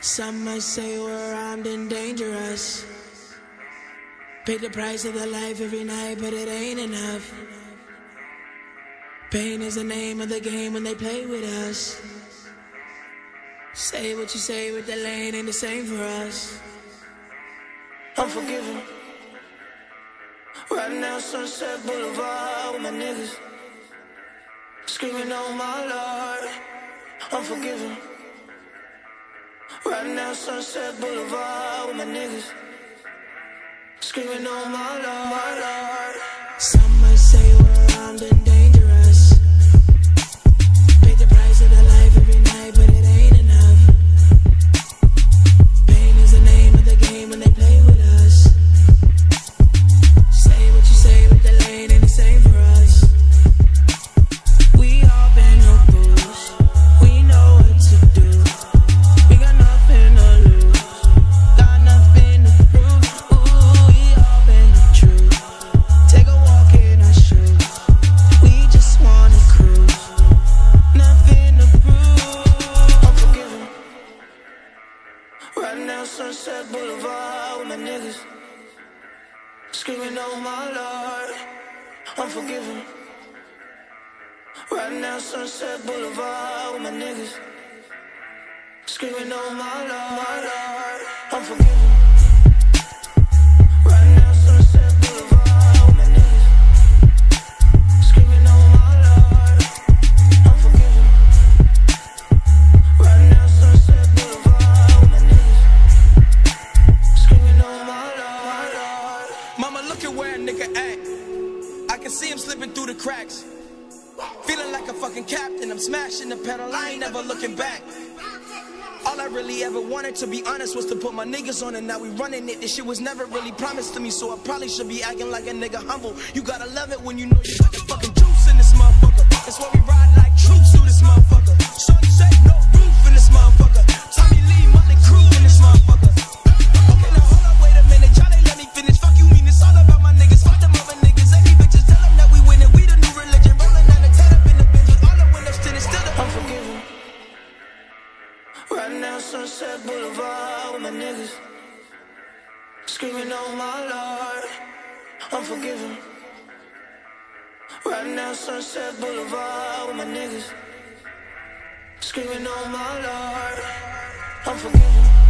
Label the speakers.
Speaker 1: Some might say we're armed and dangerous. Pay the price of their life every night, but it ain't enough. Pain is the name of the game when they play with us. Say what you say, but the lane ain't the same for us.
Speaker 2: Unforgiven. Right now, Sunset Boulevard with my niggas. Screaming on my Lord. Unforgiven. Right now, Sunset Boulevard with my niggas. Screaming on my love, my Lord. Right now, Sunset Boulevard with my niggas. Screaming on my Lord. Unforgiven. Right now, Sunset Boulevard with my niggas. Screaming on my Lord, my Lord. Unforgiven. Right
Speaker 3: can see him slipping through the cracks. Feeling like a fucking captain. I'm smashing the pedal. I ain't never looking back. All I really ever wanted, to be honest, was to put my niggas on, and now we running it. This shit was never really promised to me, so I probably should be acting like a nigga humble. You gotta love it when you know you got the fucking juice in this motherfucker. That's why we ride
Speaker 2: Right now, Sunset Boulevard with my niggas. Screaming on my Lord. I'm Unforgiven. Right now, Sunset Boulevard with my niggas. Screaming on my Lord. I'm Unforgiven.